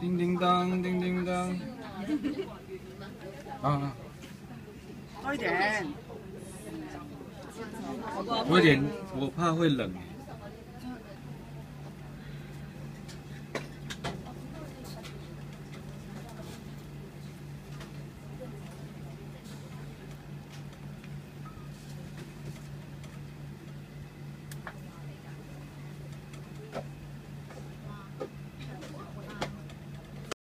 叮叮当，叮叮当。啊。多一点。多一点，我怕会冷。